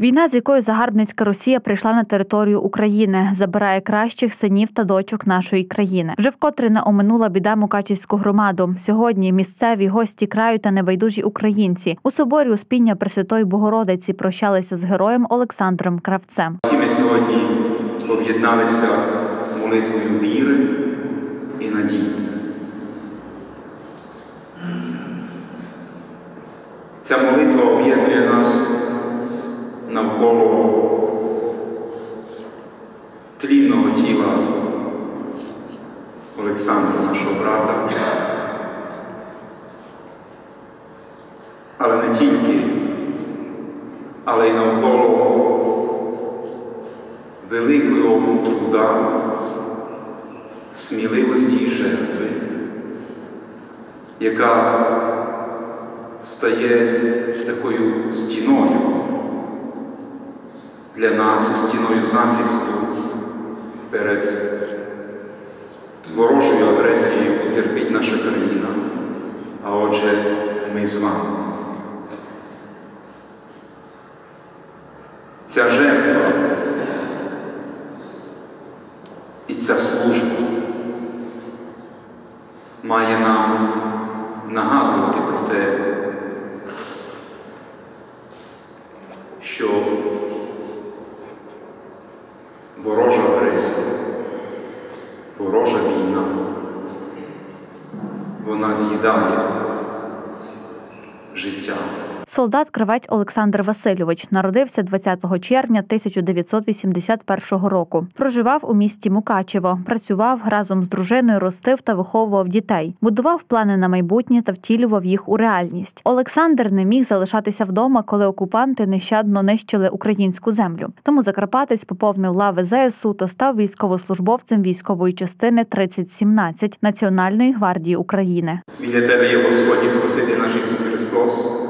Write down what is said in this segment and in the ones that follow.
Війна, з якою загарбницька Росія прийшла на територію України, забирає кращих синів та дочок нашої країни. Вже вкотре не оминула біда Мукачівську громаду. Сьогодні місцеві гості краю та небайдужі українці у соборі Успіння Пресвятої Богородиці прощалися з героєм Олександром Кравцем. Всі ми сьогодні об'єдналися молитвою віри і надії. Ця молитва об'єднує нас навколо тлінного тіла Олександра, нашого брата. Але не тільки, але й навколо великого труда, сміливості і жертви, яка стає такою стіною для нас і стіною захисту перед ворожою агресією, терпить наша країна, а отже, ми з вами. Ця жертва і ця служба має нам нагадувати про те, що агресія, ворожа війна, вона з'їдає життя. Солдат Кравець Олександр Васильович народився 20 червня 1981 року. Проживав у місті Мукачево, працював разом з дружиною, ростив та виховував дітей, будував плани на майбутнє та втілював їх у реальність. Олександр не міг залишатися вдома, коли окупанти нещадно нищили українську землю. Тому Закарпатець поповнив лави ЗСУ та став військовослужбовцем військової частини 3017 Національної гвардії України. Біля тебе є Господь і Спаситель наш Ісус Христос.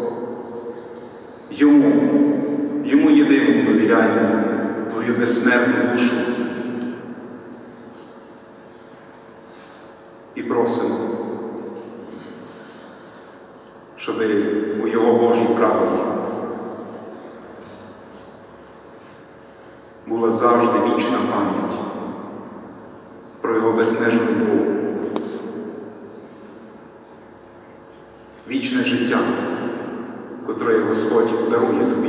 Йому, йому єдиному довіряємо твою безсмертну душу. І просимо, щоб у Його Божій правді була завжди вічна пам'ять про Його безмежну любов, вічне життя котре Господь дарує тобі.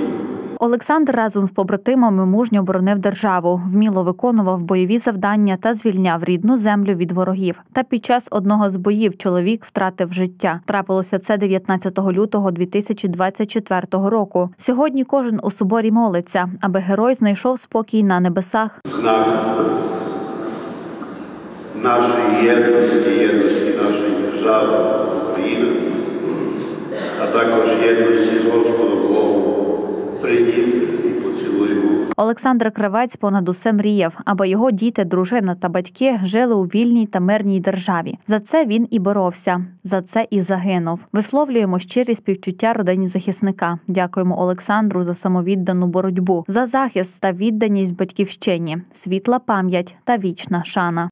Олександр разом з побратимами мужньо боронив державу, вміло виконував бойові завдання та звільняв рідну землю від ворогів. Та під час одного з боїв чоловік втратив життя. Трапилося це 19 лютого 2024 року. Сьогодні кожен у соборі молиться, аби герой знайшов спокій на небесах. Знак нашої єдності, єдності нашої держави України, а також єдності з Господом Богом. Прийдіть і поцілуємо. Олександр Кравець понад усе мріяв, аби його діти, дружина та батьки жили у вільній та мирній державі. За це він і боровся, за це і загинув. Висловлюємо щирі співчуття родині захисника. Дякуємо Олександру за самовіддану боротьбу, за захист та відданість батьківщині, світла пам'ять та вічна шана.